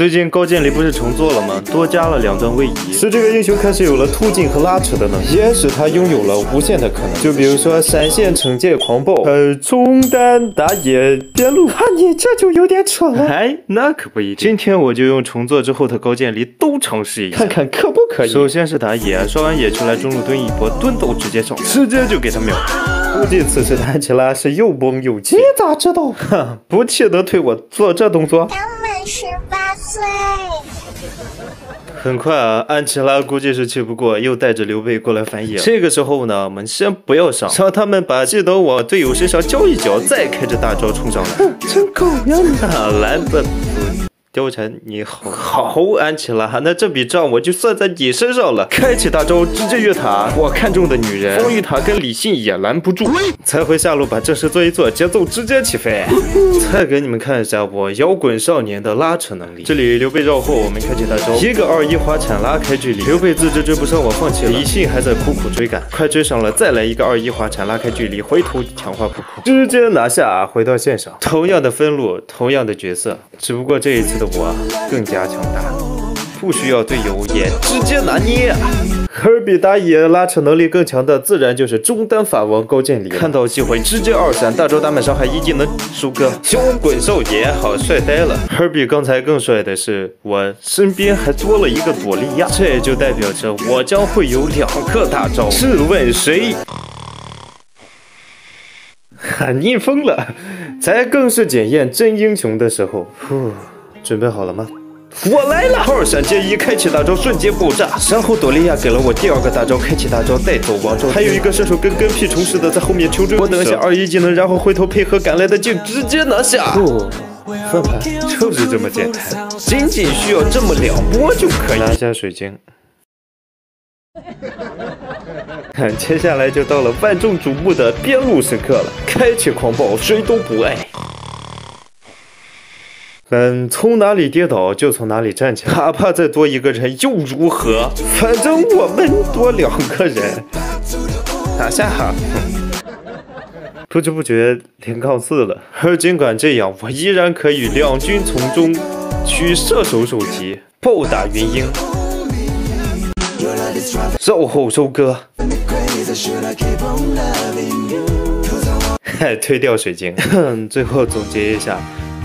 最近高渐离不是重做了吗？多加了两段位移，使这个英雄开始有了突进和拉扯的能力，也使他拥有了无限的可能。就比如说闪现惩戒狂暴，呃，中单打野边路。啊，你这就有点扯了。哎，那可不一定。今天我就用重做之后的高渐离都尝试一下，看看可不可以。首先是打野，刷完野出来中路蹲一波，蹲到直接上，直接就给他秒。估计此时的安琪拉是又崩又气。你咋知道？哼，不气得推我做这动作？十八岁。很快啊，安琪拉估计是气不过，又带着刘备过来反野。这个时候呢，我们先不要上，让他们把技能往队友身上浇一浇，再开着大招冲上来。真狗呀你！来吧。貂蝉，你好，好安琪拉，那这笔账我就算在你身上了。开启大招，直接越塔。我看中的女人，防御塔跟李信也拦不住。才回下路，把正事做一做，节奏直接起飞。再给你们看一下我摇滚少年的拉扯能力。这里刘备绕后，我们开启大招，一个二一滑铲拉开距离。刘备自知追不上我，放弃了。李信还在苦苦追赶，快追上了，再来一个二一滑铲拉开距离，回头强化普库，直接拿下。回到线上，同样的分路，同样的角色，只不过这一次。的我更加强大，不需要队友也直接拿捏。而比打野拉扯能力更强的，自然就是中单法王高渐离。看到机会直接二闪，大招打满伤害一技能收割，小滚兽也好帅呆了。而比刚才更帅的是，我身边还多了一个朵莉亚，这也就代表着我将会有两个大招。试问谁？喊，逆疯了，才更是检验真英雄的时候。呼。准备好了吗？我来了！二闪接一，开启大招，瞬间爆炸。然后朵莉亚给了我第二个大招，开启大招带走王咒。还有一个射手跟跟屁虫似的在后面求追。我等一下二一技能，然后回头配合赶来的镜，直接拿下。不，翻盘就是这么简单，仅仅需要这么两波就可以拿下水晶。接下来就到了万众瞩目的边路时刻了，开启狂暴，谁都不爱。嗯，从哪里跌倒就从哪里站起来，哪怕再多一个人又如何？反正我们多两个人，拿下哈！不知不觉连杠四了，而尽管这样，我依然可以两军从中取射手首级，暴打云鹰，肉后收割，推掉水晶。最后总结一下。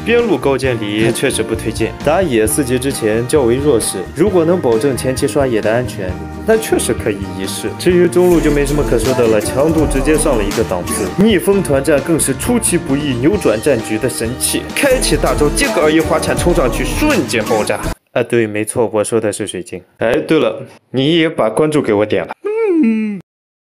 边路高渐离确实不推荐，打野四级之前较为弱势。如果能保证前期刷野的安全，那确实可以一试。至于中路就没什么可说的了，强度直接上了一个档次。逆风团战更是出其不意扭转战局的神器，开启大招接个二一滑铲冲上去，瞬间爆炸。啊，对，没错，我说的是水晶。哎，对了，你也把关注给我点了。嗯。